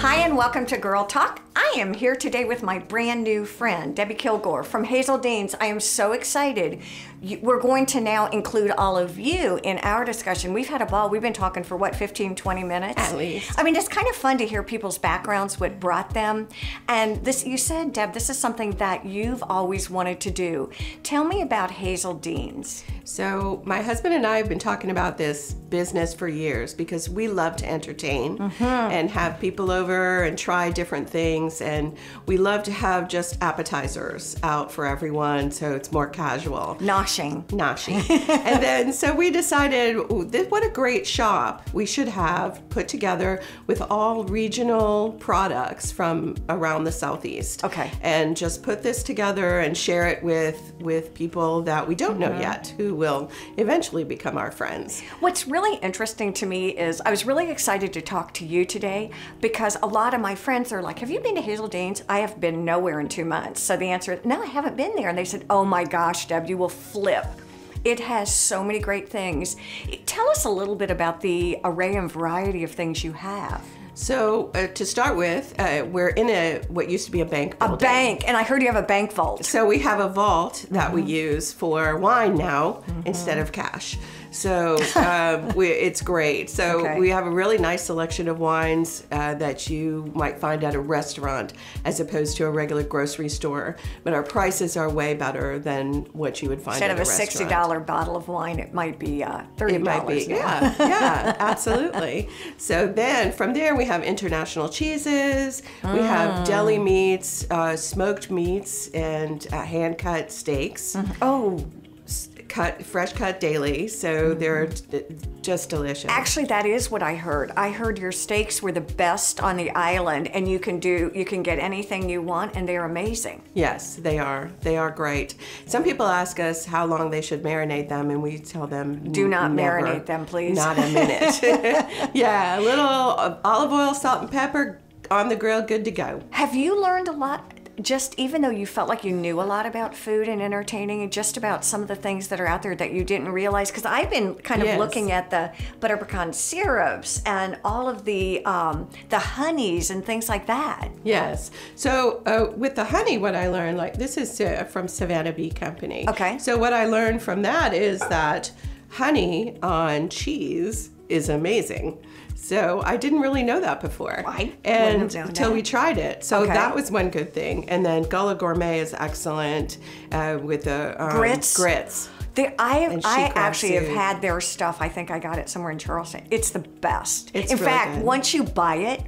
Hi, and welcome to Girl Talk. I am here today with my brand new friend, Debbie Kilgore from Hazel Deans. I am so excited. We're going to now include all of you in our discussion. We've had a ball. We've been talking for what, 15, 20 minutes? At least. I mean, it's kind of fun to hear people's backgrounds, what brought them. And this, you said, Deb, this is something that you've always wanted to do. Tell me about Hazel Deans. So, my husband and I have been talking about this business for years because we love to entertain mm-hmm. and have people over and try different things. And we love to have just appetizers out for everyone so it's more casual. Noshing. Noshing. and then, so we decided what a great shop we should have put together with all regional products from around the Southeast. Okay. And just put this together and share it with, with people that we don't mm-hmm. know yet who will eventually become our friends. What's really interesting to me is I was really excited to talk to you today because a lot of my friends are like, Have you been to Hazel Deans? I have been nowhere in two months. So the answer is, No, I haven't been there. And they said, Oh my gosh, Deb, you will flip. It has so many great things. Tell us a little bit about the array and variety of things you have. So uh, to start with, uh, we're in a what used to be a bank. Building. A bank, and I heard you have a bank vault. So we have a vault that mm-hmm. we use for wine now mm-hmm. instead of cash. So um, we, it's great. So okay. we have a really nice selection of wines uh, that you might find at a restaurant as opposed to a regular grocery store. But our prices are way better than what you would find instead of a, a sixty dollar bottle of wine. It might be uh, thirty. It might be. Yeah, yeah, absolutely. So then from there we have international cheeses. Mm. We have mm. deli meats, uh, smoked meats, and uh, hand cut steaks. Mm-hmm. Oh cut fresh cut daily so they're mm-hmm. just delicious. Actually that is what i heard. I heard your steaks were the best on the island and you can do you can get anything you want and they're amazing. Yes they are. They are great. Some people ask us how long they should marinate them and we tell them do not never, marinate them please. Not a minute. Yeah a little olive oil salt and pepper on the grill good to go. Have you learned a lot just even though you felt like you knew a lot about food and entertaining and just about some of the things that are out there that you didn't realize because i've been kind of yes. looking at the butter pecan syrups and all of the um, the honeys and things like that. Yes. So uh, with the honey what i learned like this is uh, from savannah bee company. Okay. So what i learned from that is that honey on cheese is amazing so I didn't really know that before. Right. And until we tried it. So okay. that was one good thing. And then Gullah Gourmet is excellent uh, with the um, grits. Grits. The, I I actually have had their stuff. I think I got it somewhere in Charleston. It's the best. It's in really fact, good. once you buy it,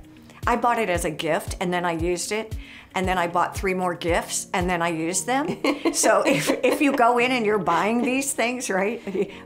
I bought it as a gift and then I used it and then I bought three more gifts and then I used them. so if, if you go in and you're buying these things, right?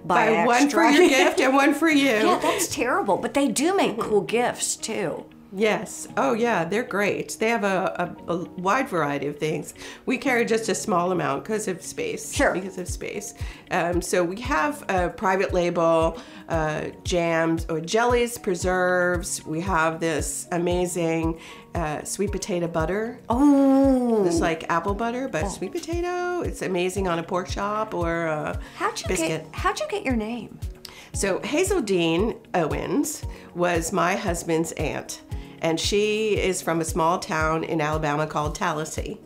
Buy, buy one for your gift and one for you. Yeah, that's terrible. But they do make cool gifts too. Yes. Oh, yeah, they're great. They have a, a, a, wide variety of things. We carry just a small amount because of space. Sure. Because of space. Um, so we have a private label, uh, jams or jellies, preserves. We have this amazing uh, sweet potato butter. Oh. It's like apple butter, but oh. sweet potato. It's amazing on a pork chop or a how'd you biscuit. Get, how'd you get your name? So Hazel Dean Owens was my husband's aunt and she is from a small town in Alabama called Tallassee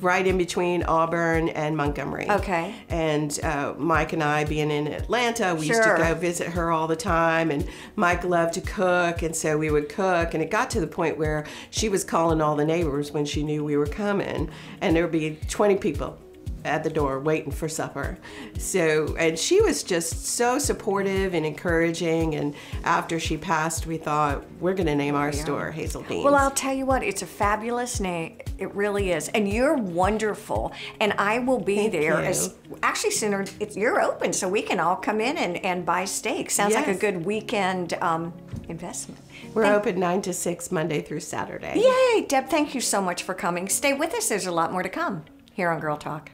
right in between Auburn and Montgomery. Okay. And uh, Mike and I, being in Atlanta, we sure. used to go visit her all the time. And Mike loved to cook, and so we would cook. And it got to the point where she was calling all the neighbors when she knew we were coming, and there would be 20 people at the door waiting for supper. So, and she was just so supportive and encouraging. And after she passed, we thought, we're going to name our store Hazel Deans. Well, I'll tell you what, it's a fabulous name. It really is. And you're wonderful. And I will be Thank there. You. As, actually, sooner, it's, you're open, so we can all come in and, and buy steak. Sounds yes. like a good weekend um, investment. We're thank open 9 to 6 Monday through Saturday. Yay! Deb, thank you so much for coming. Stay with us, there's a lot more to come here on Girl Talk.